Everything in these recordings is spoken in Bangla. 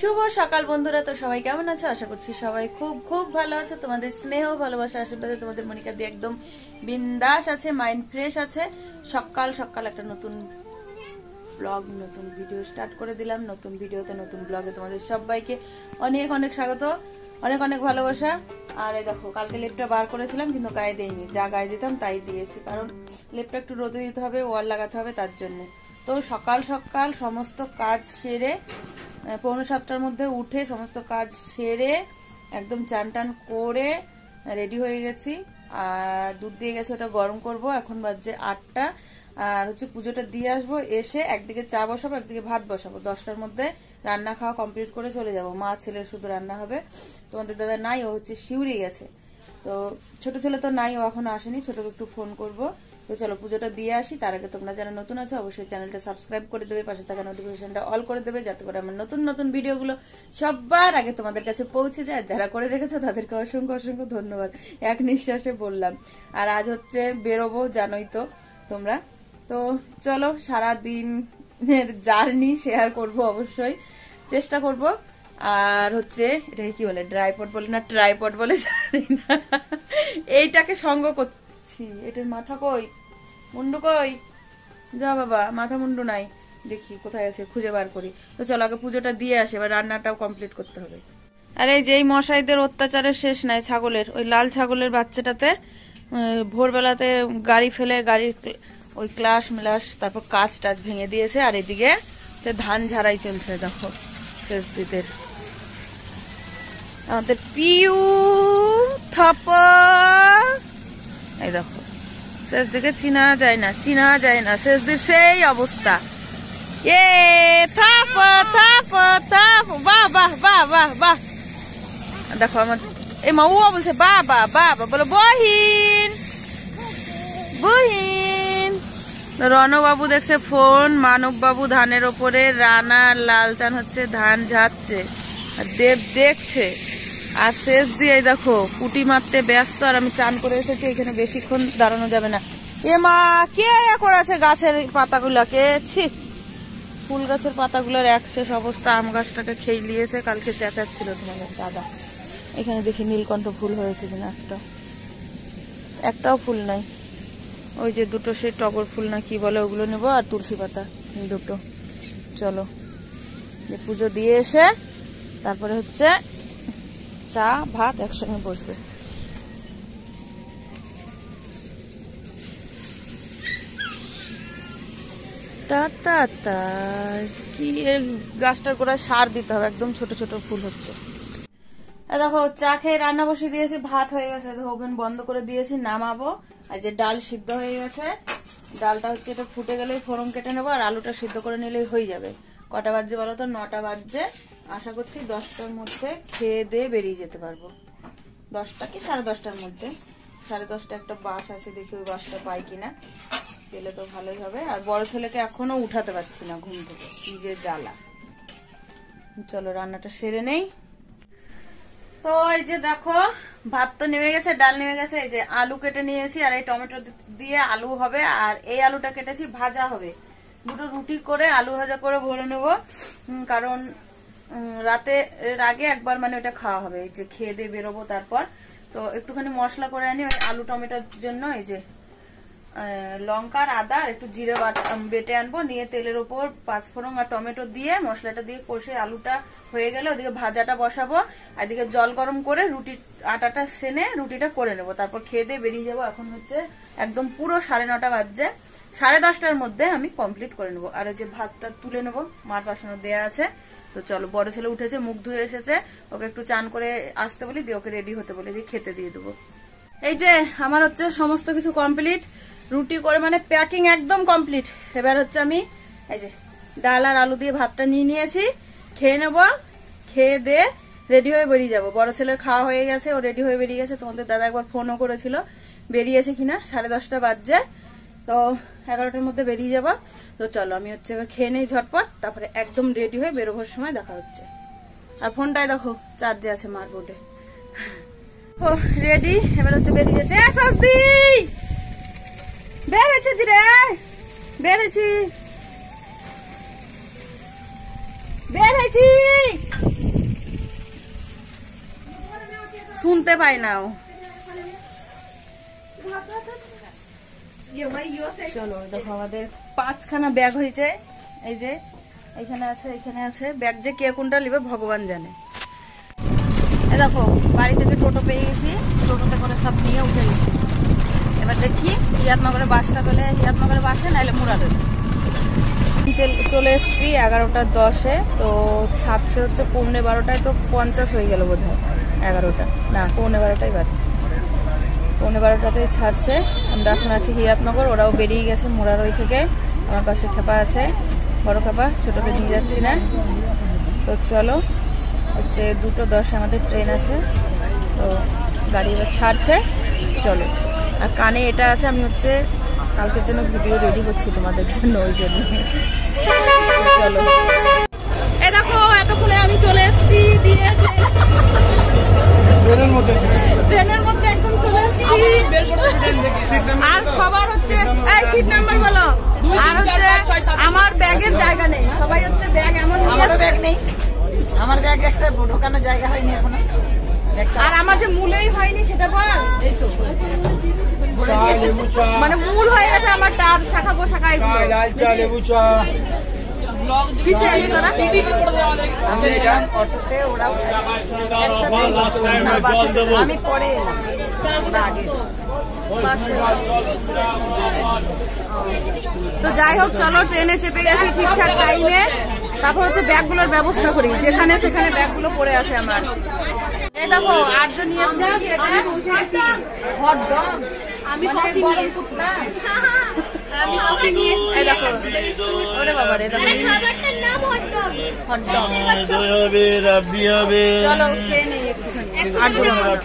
শুভ সকাল বন্ধুরা, তো সবাই কেমন আছে? আশা করছি সবাই খুব খুব ভালো আছে। তোমাদের স্নেহ, ভালোবাসা, আশীর্বাদে তোমাদের মনিকা দিয়ে একদম বিন্দাস আছে মাইন্ড ফ্রেশ আছে। সকাল সকাল একটা নতুন ব্লগ নতুন ভিডিও স্টার্ট করে দিলাম। নতুন ভিডিওতে নতুন ব্লগে তোমাদের সবাইকে অনেক অনেক স্বাগত, অনেক অনেক ভালোবাসা। আর এই দেখো, কালকে লেপটা বার করেছিলাম, কিন্তু গায়ে দেইনি। যা গায়ে দিতাম, তাই দিয়েছি। কারণ লেপটা একটু রোদে দিতে হবে, ওয়াল লাগাতে হবে, তার জন্য। তো সকাল সকাল সমস্ত কাজ সেরে পৌনে সাতটার মধ্যে উঠে সমস্ত কাজ সেরে, একদম চান টান করে রেডি হয়ে গেছি। আর দুধ দিয়ে গেছে, ওটা গরম করব। এখন বাজছে আটটা। আর হচ্ছে পুজোটা দিয়ে আসব, এসে একদিকে চা বসাবো, একদিকে ভাত বসাবো। দশটার মধ্যে রান্না খাওয়া কমপ্লিট করে চলে যাব। মা, ছেলের শুধু রান্না হবে। তোমাদের দাদা নাই, ও হচ্ছে শিউরি গেছে। তো ছোট ছেলে তো নাই, ও এখনও আসেনি। ছোটকে একটু ফোন করব। তো চলো পুজোটা দিয়ে আসি। তার আগে তোমরা যারা নতুন আছো, অবশ্যই চ্যানেলটা সাবস্ক্রাইব করে দেবে, পাশে থাকা নোটিফিকেশনটা অল করে দেবে, যাতে করে আমার নতুন নতুন ভিডিওগুলো সবার আগে তোমাদের কাছে পৌঁছে যায়। যারা করে রেখেছো, তাদেরকে অসংখ্য অসংখ্য ধন্যবাদ। এক নিঃশ্বাসে বললাম। আর আজ হচ্ছে বেরোবো, জানোই তো তোমরা। তো চলো সারা দিনের জার্নি শেয়ার করব অবশ্যই। চেষ্টা করব। আর হচ্ছে, এটাকে কি বলে? ড্রাইপড বলে না ট্রাইপড বলে জানি না। এইটাকে সঙ্গ করছি। এটার মাথা কই? মুন্ডু কই? যা বাবা, মাথা মুন্ডু নাই। দেখি, কোথায় আছে, খুঁজে বার করি। তো চলো, আগে পুজোটা দিয়ে আসে, এবার রান্নাটাও কমপ্লিট করতে হবে। আরে যেই মশাইদের অত্যাচারের শেষ নাই, ছাগলের। ওই লাল ছাগলের বাচ্চাটাতে ভোরবেলাতে গাড়ি ফেলে, গাড়ির ওই ক্লাস মিলাস, তারপর কাজ টাচ ভেঙে দিয়েছে, আর এদিকে সে ধান ঝাড়াই চলছে, দেখো শেষ দিদের আমাদের পিউ থপ। এই দেখো শেষ দিকে চিনা যায় না, চিনা যায় না শেষ দিক সেই অবস্থা। এ, থাপ থাপ থাপ, বাহ বাহ বাহ বাহ বাহ। দেখো আমার, এই মা ও বলছে বাবা বাবা বলো, বহিন বহিন। রণবাবু দেখছে ফোন মানব বাবু ধানের ওপরে, রানা, লালচান হচ্ছে, ধান ঝাড়ছে, আর দেব দেখছে। আর শেষ দিয়ে দেখো, পুটি মারতে ব্যস্ত আর আমি চান করে এসেছি, এখানে বেশিক্ষণ দাঁড়ানো যাবে না। এ মা, কে করেছে গাছের পাতাগুলাকে ছি। ফুল গাছের পাতাগুলোর এক শেষ অবস্থা, আম গাছটাকে খেয়ে নিয়েছে, কালকে চেঁচাচ্ছিল তোমাদের দাদা। এখানে দেখি নীলকণ্ঠ ফুল হয়েছে কিনা একটা। একটাও ফুল নাই। ওই যে দুটো সেই টগর ফুল না কি বলে ওগুলো নেব, আর তুলসী পাতা দুটো। চলো, যে পুজো দিয়ে এসে, তারপরে হচ্ছে চা, ভাত একসঙ্গে বসবে। তা তা তা, কি গাছটার গোড়ায় সার দিতে হবে? একদম ছোট ছোট ফুল হচ্ছে। দেখো, চা খেয়ে রান্না বসিয়ে দিয়েছি, ভাত হয়ে গেছে। ওভেন বন্ধ করে দিয়েছি, নামাবো। আর যে ডাল সিদ্ধ হয়ে গেছে, ডালটা হচ্ছে এটা ফুটে গেলেই ফোড়ন কেটে নেব, আর আলুটা সিদ্ধ করে নিলেই হয়ে যাবে। কটা বাজছে বলো তো? নটা বাজছে। আশা করছি দশটার মধ্যে খেয়ে দিয়ে বেরিয়ে যেতে পারব। দশটা কি? সাড়ে দশটার মধ্যে। সাড়ে দশটা একটা বাস আছে, দেখি ওই বাসটা পাই কিনা। পেলে তো ভালোই হবে। আর বড় ছেলেকে এখনও উঠাতে পারছি না ঘুম থেকে। কি যে জ্বালা। চলো, রান্নাটা সেরে নেই। তো এই যে দেখো, ভাত তো নেমে গেছে, ডাল নেমে গেছে। এই যে আলু কেটে নিয়েছি আর এই টমেটো দিয়ে আলু হবে। আর এই আলুটা কেটেছি, ভাজা হবে। দুটো রুটি করে আলু ভাজা করে ভরে নেব। কারণ রাতে এর আগে একবার মানে ওটা খাওয়া হবে। এই যে খেয়ে দিয়ে বেরোবো তারপর। তো একটুখানি মশলা করে আনি ওই আলু টমেটোর জন্য এই যে আহ, লঙ্কা আর আদা আর একটু জিরে বাট- আনব। নিয়ে তেলের ওপর পাঁচফোড়ন আর টমেটো দিয়ে মশলাটা দিয়ে কষে আলুটা হয়ে গেলে ওদিকে ভাজাটা বসাবো। এদিকে জল গরম করে রুটি আটাটা সেনে রুটিটা করে নেব। তারপর খেয়ে দিয়ে বেরিয়ে যাব। এখন হচ্ছে একদম পুরো সাড়ে নটা বাজছে। সাড়ে দশটার মধ্যে আমি কমপ্লিট করে নেব। আর ওই যে ভাতটা তুলে নেব মার পাশানো দেয়া আছে। তো চলো, বড় ছেলে উঠেছে, মুখ ধুয়ে এসেছে, ওকে একটু চান করে আসতে বলি, দিয়ে ওকে রেডি হতে বলি, দিয়ে খেতে দিয়ে দেবো। এই যে, আমার হচ্ছে সমস্ত কিছু কমপ্লিট রুটি করে মানে প্যাকিং একদম কমপ্লিট এবার হচ্ছে আমি, এই যে, ডাল আর আলু দিয়ে ভাতটা নিয়ে নিয়েছি, খেয়ে নেব, খেয়ে দিয়ে রেডি হয়ে বেরিয়ে যাব। বড় ছেলের খাওয়া হয়ে গেছে, ও রেডি হয়ে বেরিয়ে গেছে, তোমাদের দাদা একবার ফোনও করেছিল, বেরিয়েছে কিনা? সাড়ে দশটা বাজছে। তো এগারোটার মধ্যে বেরিয়ে যাব। তো চলো, আমি হচ্ছে এবার খেয়ে নেই ঝটপট, তারপরে একদম রেডি হয়ে বেরোবার সময় দেখা হচ্ছে। আর ফোনটায় দেখো চার্জে আছে মার বোর্ডে রেডি এবার হচ্ছে বেরিয়ে যাচ্ছে স্বস্তি রে! বেড়েছি বেড়েছি শুনতে পাই না ও। আমাদের পাঁচখানা ব্যাগ হয়েছে। এই যে, এখানে আছে এখানে আছে। ব্যাগ যে কে কোনটা নিবে ভগবান জানে। এই দেখো, বাড়ি থেকে টোটো পেয়ে গেছি। টোটোতে করে সব নিয়ে উঠে গেছি। এবার দেখি হিয়াতনগরে বাসটা পেলে হিয়াতনগরে বাসে নাহলে মুরাদে। চল- এসেছি এগারোটা দশে। তো ছাপছে হচ্ছে পৌনে বারোটায়, তো পঞ্চাশ হয়ে গেল বোধ হয় এগারোটা। না, পৌনে বারোটাই বাজছে। পৌনে বারোটাতেই ছাড়ছে। আমরা এখন আছি হিয়াতনগর, ওরাও বেরিয়ে গেছে মোরারই থেকে। আমার পাশে খেপা আছে। বড় খেপা, ছোটোকে নিয়ে যাচ্ছি না। তো চলো, হচ্ছে দুটো দশে আমাদের ট্রেন আছে। তো গাড়ি এবার ছাড়ছে। চলো। আর কানে এটা আছে, আমি হচ্ছে কালকের জন্য ভিডিও রেডি করছি তোমাদের জন্য ওই জন্য। চলো। এতক্ষণে আমি চলে এসেছি দিয়ে ট্রেনের মধ্যে। ট্রেনের মধ্যে একদম চলে এসেছি। আর সবার হচ্ছে এই সিট নাম্বার বলো। আর হচ্ছে আমার ব্যাগের জায়গা নেই। সবাই হচ্ছে ব্যাগ এমন নিয়ে আমারও ব্যাগ নেই। আমার ব্যাগ একটা ঢোকানোর জায়গা হয়নি এখনও। আর আমার যে মূলেই হয়নি সেটা বল। এই তো। মানে মূল হয়ে গেছে আমার টার শাখা পোশাকা এগুলো। আমি পরে তো যাই হোক চলো ট্রেনে চেপে গেছি ঠিকঠাক টাইমে তারপর হচ্ছে ব্যাগগুলোর ব্যবস্থা করি। যেখানে সেখানে ব্যাগগুলো পড়ে আছে আমার। এই দেখো আটজন নিয়ে এটা হট ডগ। আমি মানে গরম কুত্তা। আমি নিয়ে দেখো। ওরে বাবা রে দেখো। খাবারটার নাম হট ডগ হট ডগ দই হবে রাবড়ি হবে। চলো খেয়ে নেই একটুখানি। আর্য বাবা।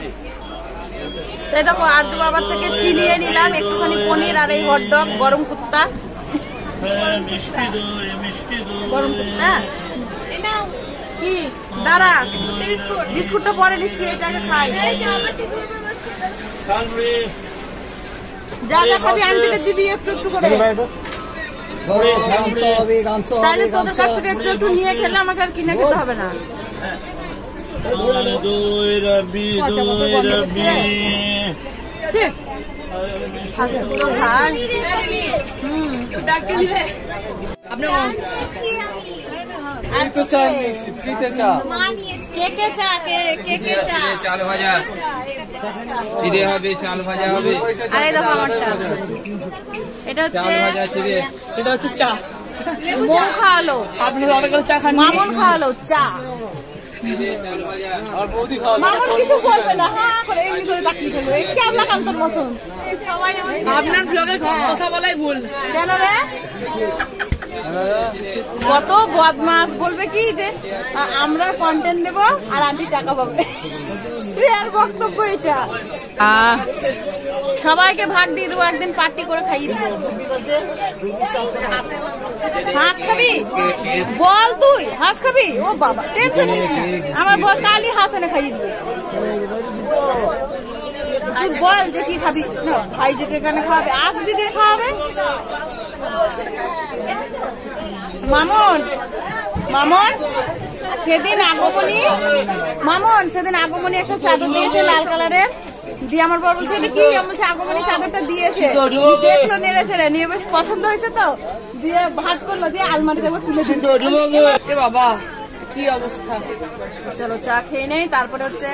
তো এই দেখো আর্য বাবার থেকে ছিনিয়ে নিলাম একটুখানি পনির আর এই হট ডগ গরম কুত্তা। হ্যাঁ, গরম কুত্তা? কি? দাঁড়া। বিস্কুট। বিস্কুটটা পরে নিচ্ছি এটাকে খাই। যে যা খাবি আন্টিকে দিবি একটু একটু করে। তাহলে তোদের কাছ থেকে একটু একটু নিয়ে খেলে আমাকে আর কিনে খেতে হবে না। ঠিক আর কে কে কে চা কে কে কে চা? চাল ভাজা। চিড়ে হবে চাল ভাজা হবে। আরে দেখো আমারটা। এটা চাল ভাজা চিড়ে এটা হচ্ছে চা। মন খাওয়ালো আপনি অর্ডার করে চা খান মামন খাওয়ালো চা। মামন কিছু বলবে না হ্যাঁ করে এমনি করে তাকিয়ে থাকবে এই ক্যাবলা কান্তর মতন? আপনার ব্লগে কথা বলাই ভুল। কেন রে? কত বদমাস বলবে কি যে আমরা কন্টেন্ট দেব আর আন্টি টাকা পাবে। শ্রেয়ার বক্তব্য এটা। সবাইকে ভাগ দিয়ে দেবো একদিন পার্টি করে খাইয়ে দিব। হাঁস খাবি? বল তুই হাঁস খাবি? ও বাবা টেনশন আমার বল কালই হাঁস এনে খাইয়ে দিবে। তুই বল যে কি খাবি? না ভাই যে কেখানে খাওয়াবে আসবি দিয়ে খাওয়াবে? মামন মামন সেদিন আগমনী মামন সেদিন আগমনী একটা চাদর দিয়েছে লাল কালারের। দিয়ে আমার বর বলছে কি? বলছি আগমনী চাদরটা দিয়েছে। দেখল নেড়েছে রে নিয়ে বেশ পছন্দ হয়েছে তো। দিয়ে ভাজ করল দিয়ে আলমারিতে একবার তুলে দিচ্ছে বাবা কি অবস্থা? চলো চা খেয়ে নেই তারপরে হচ্ছে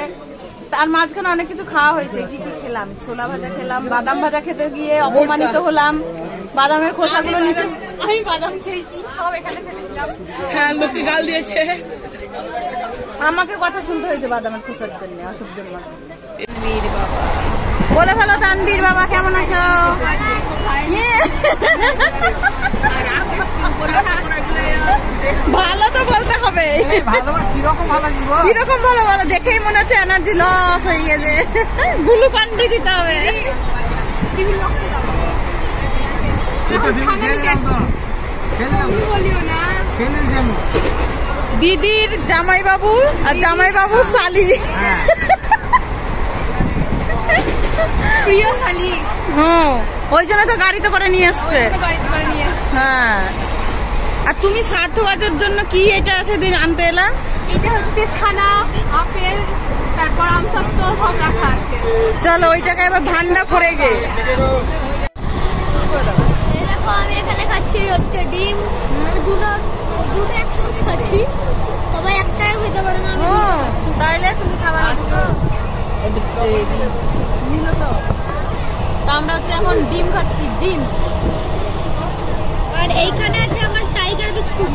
তার মাঝখানে অনেক কিছু খাওয়া হয়েছে কি কি খেলাম? ছোলা ভাজা খেলাম বাদাম ভাজা খেতে গিয়ে অপমানিত হলাম। বাদামের খোসাগুলো নিচে আমি বাদাম খেয়েছি। সব এখানে ফেলেছিলাম হ্যাঁ লোককে গাল দিয়েছে। আমাকে কথা শুনতে হয়েছে বাদামের খোসার জন্য অসুখের মতো বলে ফেলো তানবীর বাবা কেমন আছো? ইয়ে। ভালো তো বলতে হবে। কীরকম ভালো ভালো দেখেই মনে হচ্ছে এনার্জি লস হয়ে গেছে। গ্লুকন্ডি দিতে হবে। দিদির জামাই বাবু আর জামাই বাবু। শালি। প্রিয় শালি। হ্যাঁ ওই জন্য তো গাড়িতে করে নিয়ে এসছে তো বাড়িতে করে নিয়ে এসেছি। হ্যাঁ। আর তুমি স্বার্থবাজের জন্য কি এটা সেদিন আনতে এলা? এটা হচ্ছে ছানা আপেল তারপর আমসত্ব সব রাখা আছে। চলো ওইটাকে এবার ভান্ডা করে গে দেখো আমি এখানে খাচ্ছি হচ্ছে ডিম। আমি দুটো দুটো একসঙ্গে খাচ্ছি। সবাই একটাই খেতে পারে না তাইলে তুমি খাবার তো। তা আমরা হচ্ছে এখন ডিম খাচ্ছি ডিম। আর এইখানে আছে আমার টাইগার বিস্কুট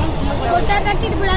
গোটা প্যাকেট বেড়া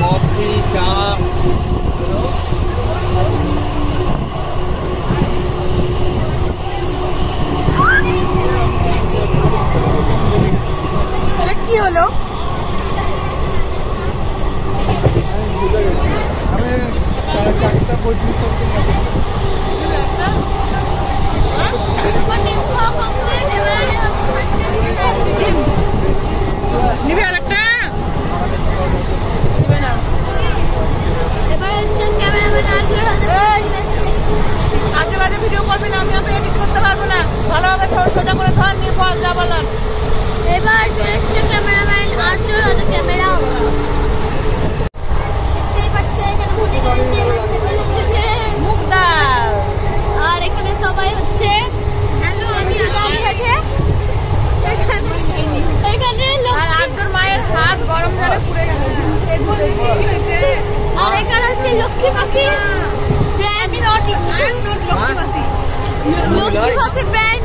কফি চা কি হলো? আমি খাচ্ছি নিবি আর একটা এবার হচ্ছে ক্যামেরাম্যান আজকের হাতে আজে বাজে ভিডিও করবি না আমি অত এডিট করতে পারব না ভালোভাবে সব সোজা করে ধর নিয়ে বল যা বলার এবার চলে এসছে ক্যামেরাম্যান আর্যর হাতে ক্যামেরাও দেখতেই পাচ্ছে এখানে ভুজি গাড়ি খেতে এসেছে মুখ দাও আর এখানে সবাই হচ্ছে লঞ্চে দাঁড়িয়ে আছে এখানে এখানে লোক আর আজর মায়ের হাত গরম জলে পুড়ে গেছে দেখব দেখব আর এখানে হচ্ছে Lakshmi Pakhi brand not I am not Lakshmi Pakhi Lakshmi brand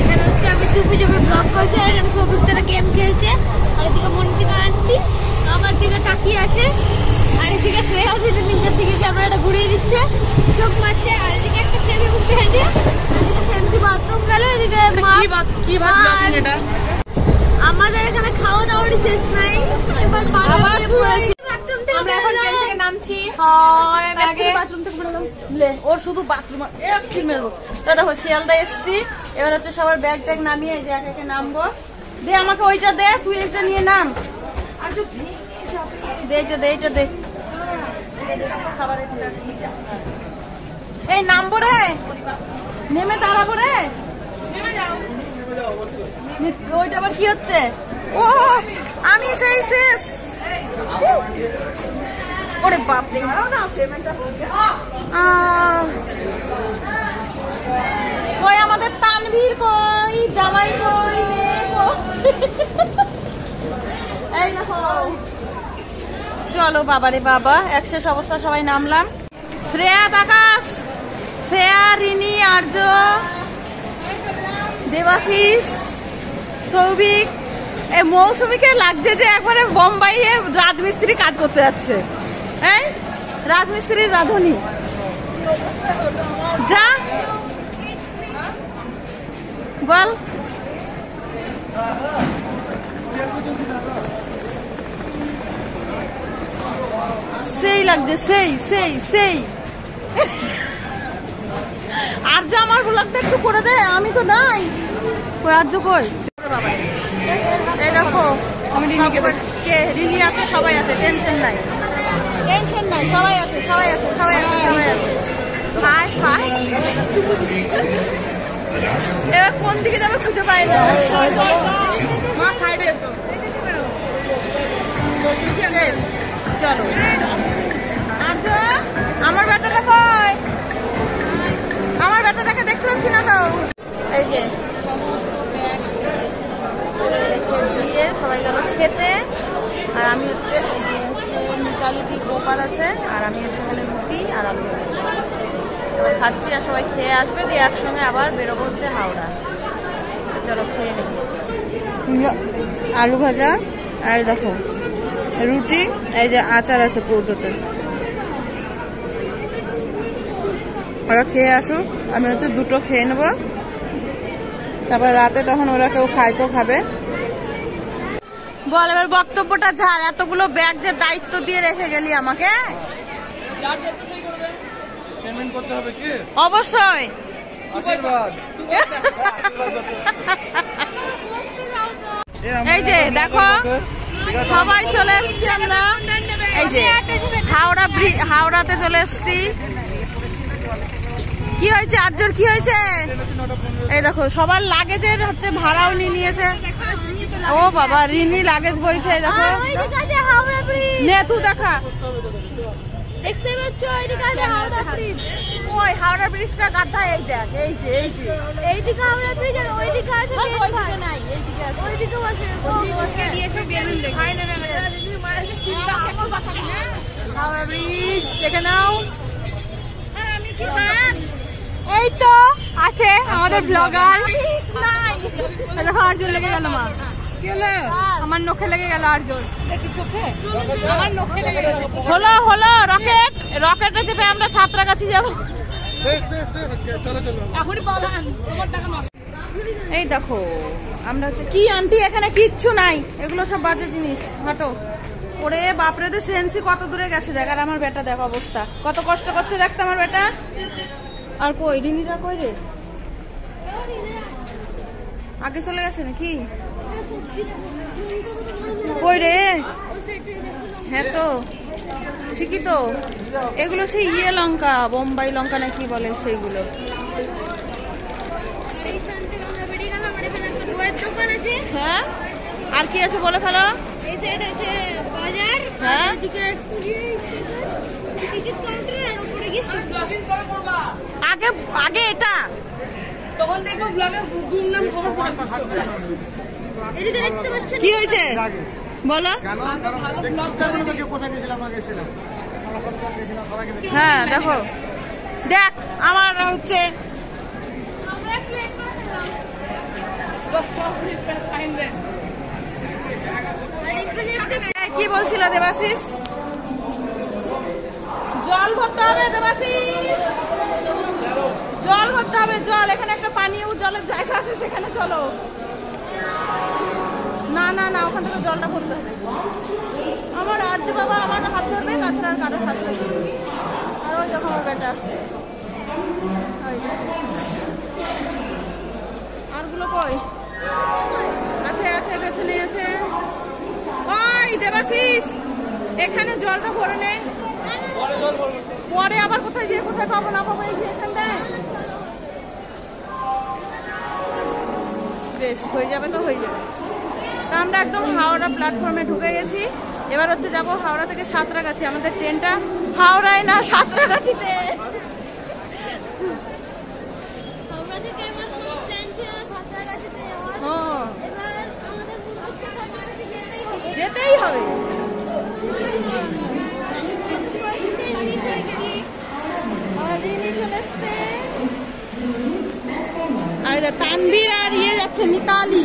এখানে হচ্ছে আমি চুপি চুপি ব্লগ করছি আর এখানে তারা গেম খেলছে। আর এদিকে মনিকা আনছি আমার দিকে তাকিয়ে আছে। আর এদিকে শ্রেয়া সেটা নিজের দিকে ক্যামেরাটা ঘুরিয়ে দিচ্ছে। চোখ মারছে আর এদিকে একটা এদিকে সেমসি বাথরুম গেল এদিকে কি ভাত কি ভাত আর এটা? আমাদের এখানে খাওয়া দাওয়ারই শেষ নাই। এবার বাজার বাথরুম আমরা এখন নামছি। ওর শুধু বাথরুম একটি মেলবো তো দেখো শিয়ালদা এসছি। এবার হচ্ছে সবার ব্যাগ ট্যাগ নামিয়ে যে এক একে নামবো। দে আমাকে ওইটা দে তুই এইটা নিয়ে নাম। দে দে এইটা দে। এই নামবো রে। নেমে দাঁড়াবো রে। ওইটা আবার কি হচ্ছে? ও আমি সেই শেষ। ওরে বাপ রে। কই আমাদের তানভীর কই, জামাই কই এই দেখো। চলো বাবা, একশেষ অবস্থা সবাই নামলাম। শ্রেয়া আকাশ, শ্রেয়া রিনি আর্য, দেবাশিস, সৌভিক। এই মৌসুমীকে লাগছে যে একবারে বোম্বাইয়ে রাজমিস্ত্রি কাজ করতে যাচ্ছে। হ্যাঁ রাজমিস্ত্রির রাঁধুনি। যা। বল। সেই লাগছে সেই সেই সেই। আর্য আমার ব্লগটা একটু করে দে আমি তো নাই। কই আর্য কই? এই দেখো আমি রিনিকে কে? রিনি আছে সবাই আছে টেনশন নাই। টেনশন নাই, সবাই আছে সবাই আছে সবাই আছে সবাই আছে। Hi hi. এবার কোন দিকে যাবে খুঁজে পাই না। মা সাইডে এসো। চলো। আমার ব্যাটাটা কই? আমার ব্যাটাটাকে দেখতে পাচ্ছি না তো। এই যে সমস্ত ব্যাগ করে রেখে দিয়ে সবাই গেল খেতে আর আমি হচ্ছে এই যে হচ্ছে মিতালি দি গোপাল আছে আর আমি হচ্ছে এখানে মুটি আর আমি এবার খাচ্ছি আর সবাই খেয়ে আসবে দিয়ে একসঙ্গে আবার বেরোবো হচ্ছে হাওড়া। চলো খেয়ে নেই। আলু ভাজা আর দেখো রুটি এই যে আচার আছে কৌটোতে। ওরা খেয়ে আসুক আমি হচ্ছে দুটো খেয়ে নেব। তারপর রাতে তখন ওরা কেউ খায় তো খাবে। বল এবার বক্তব্যটা ঝাড় এতগুলো ব্যাগ যে দায়িত্ব দিয়ে রেখে গেলি আমাকে? পেমেন্ট করতে হবে কি? অবশ্যই। আশীর্বাদ। এই যে দেখো সবাই চলে এসছি আমরা। এই যে হাওড়া হাওড়াতে চলে এসছি। কি হয়েছে আর্যর কি হয়েছে? এই দেখো সবার লাগেজের হচ্ছে ভাড়াও নিয়ে নিয়েছে। ও বাবা রিনি লাগেজ বইছে এই দেখো। নে দেখা দেখতে পাচ্ছ ওইদিকে আছে হাওড়া ব্রিজ ওই হাওড়া ব্রিজটা গাদ্ধা এই দেখ এই যে এই যে। এইদিকে হাওড়া ব্রিজ আর ওইদিকে আছে ওইদিকে নাই এইদিকে আছে। ওইদিকেও আছে ওকে দিয়েছে বেলুন দেখে? হাওড়া ব্রিজ দেখে নাও। আমি কি বাদ এই তো আছে আমাদের ব্লগার নাই। দেখো আর্জুন লেগে গেল মা। আমার নখে লেগে গেল দেখি চোখে। আমার নখে লেগে গেল। হলো হলো রকেট। রকেটে চেপে আমরা যাব। তোমার টাকা নষ্ট। এই দেখো আমরা হচ্ছে কি আন্টি এখানে কিচ্ছু নাই? এগুলো সব বাজে জিনিস। হটো। ওরে বাপরে তো সেন্সি কত দূরে গেছে? দেখ আর আমার বেটা দেখ অবস্থা। কত কষ্ট করছে দেখতে আমার বেটা। আর কই? রিনিরা কই রে? আগে চলে গেছে নাকি? কই রে? হ্যাঁ তো। ঠিকই তো। এগুলো সেই ইয়ে লঙ্কা, বোম্বাই লঙ্কা না কি বলে সেইগুলো? হ্যাঁ? আর কি আছে বলে ফেলো? হ্যাঁ। আগে আগে এটা। তখন দেখব ব্লগে গুমনাম খবর পড়ে। কি হয়েছে? বলো। হ্যাঁ দেখো। দেখ আমার হচ্ছে কি বলছিল দেবাশিস? জল ভরতে হবে দেবাশিস। জল ভরতে হবে জল। এখানে একটা পানীয় জলের জায়গা আছে সেখানে চলো। না না না, ওখান থেকে জলটা ভরতে হবে। আমার আর যে বাবা আমার হাত ধরবে, তাছাড়া আর কারোর হাত ধরবে। আর ওই দেখো আমার বেটা। আরগুলো কই? আছে আছে, পেছনে আছে। ওই দেবাশিস, এখানে জলটা ভরে নে। পরে আবার কোথায় যেয়ে কোথায় পাবো, না পাবো, এই এখানটায়। বেশ, হয়ে যাবে তো, হয়ে যাবে। তা আমরা একদম হাওড়া প্ল্যাটফর্মে ঢুকে গেছি। এবার হচ্ছে যাব হাওড়া থেকে সাঁতরাগাছি আমাদের ট্রেনটা হাওড়ায় না সাঁতরাগাছিতে। যেতেই হবে। আর ইয়ে যাচ্ছে মিতালি।